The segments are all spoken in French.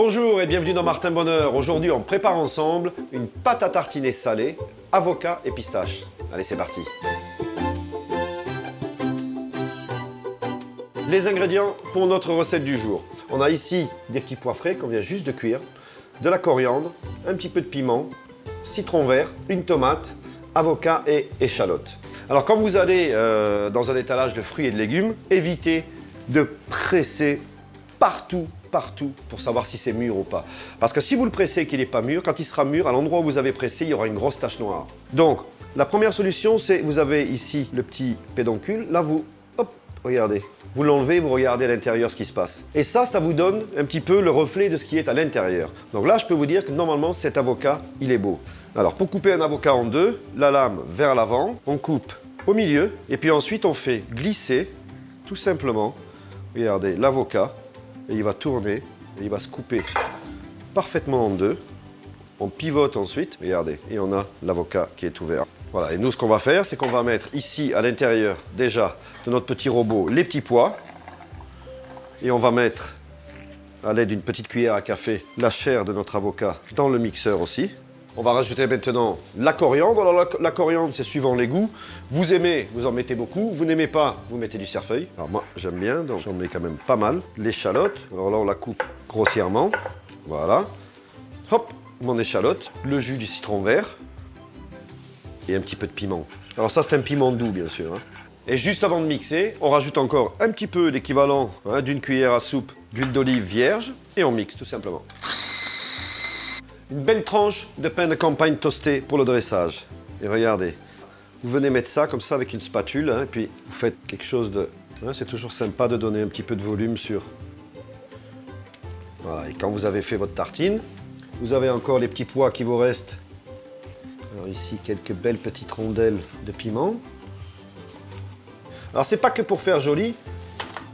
Bonjour et bienvenue dans Martin Bonheur. Aujourd'hui, on prépare ensemble une pâte à tartiner salée, avocat et pistache. Allez, c'est parti. Les ingrédients pour notre recette du jour. On a ici des petits pois frais qu'on vient juste de cuire, de la coriandre, un petit peu de piment, citron vert, une tomate, avocat et échalote. Alors quand vous allez euh, dans un étalage de fruits et de légumes, évitez de presser partout, partout pour savoir si c'est mûr ou pas. Parce que si vous le pressez et qu'il n'est pas mûr, quand il sera mûr, à l'endroit où vous avez pressé, il y aura une grosse tache noire. Donc, la première solution, c'est vous avez ici le petit pédoncule. Là, vous, hop, regardez. Vous l'enlevez, vous regardez à l'intérieur ce qui se passe. Et ça, ça vous donne un petit peu le reflet de ce qui est à l'intérieur. Donc là, je peux vous dire que normalement, cet avocat, il est beau. Alors, pour couper un avocat en deux, la lame vers l'avant, on coupe au milieu, et puis ensuite, on fait glisser, tout simplement, regardez, l'avocat et il va tourner et il va se couper parfaitement en deux. On pivote ensuite, regardez, et on a l'avocat qui est ouvert. Voilà, et nous ce qu'on va faire, c'est qu'on va mettre ici à l'intérieur déjà de notre petit robot les petits pois. Et on va mettre à l'aide d'une petite cuillère à café la chair de notre avocat dans le mixeur aussi. On va rajouter maintenant la coriandre. Alors la, coriandre, c'est suivant les goûts. Vous aimez, vous en mettez beaucoup. Vous n'aimez pas, vous mettez du cerfeuil. Alors moi, j'aime bien, donc j'en mets quand même pas mal. L'échalote, alors là, on la coupe grossièrement. Voilà. Hop, mon échalote. Le jus du citron vert. Et un petit peu de piment. Alors ça, c'est un piment doux, bien sûr. Hein. Et juste avant de mixer, on rajoute encore un petit peu l'équivalent hein, d'une cuillère à soupe d'huile d'olive vierge. Et on mixe, tout simplement. Une belle tranche de pain de campagne toasté pour le dressage. Et regardez, vous venez mettre ça comme ça avec une spatule, hein, et puis vous faites quelque chose de... Hein, c'est toujours sympa de donner un petit peu de volume sur... Voilà, et quand vous avez fait votre tartine, vous avez encore les petits pois qui vous restent. Alors ici, quelques belles petites rondelles de piment. Alors c'est pas que pour faire joli,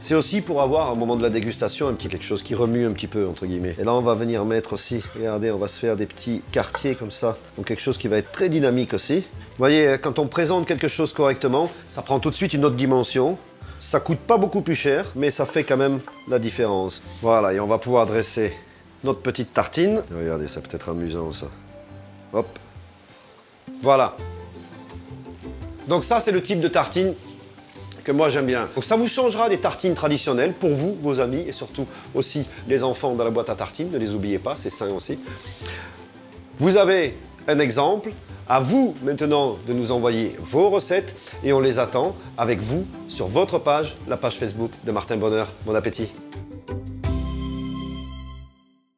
c'est aussi pour avoir, au moment de la dégustation, un petit quelque chose qui remue un petit peu, entre guillemets. Et là, on va venir mettre aussi, regardez, on va se faire des petits quartiers comme ça. Donc quelque chose qui va être très dynamique aussi. Vous voyez, quand on présente quelque chose correctement, ça prend tout de suite une autre dimension. Ça coûte pas beaucoup plus cher, mais ça fait quand même la différence. Voilà, et on va pouvoir dresser notre petite tartine. Regardez, ça peut être amusant ça. Hop. Voilà. Donc ça, c'est le type de tartine que moi j'aime bien. Donc ça vous changera des tartines traditionnelles pour vous, vos amis et surtout aussi les enfants dans la boîte à tartines. Ne les oubliez pas, c'est sain aussi. Vous avez un exemple. À vous maintenant de nous envoyer vos recettes et on les attend avec vous sur votre page, la page Facebook de Martin Bonheur. Bon appétit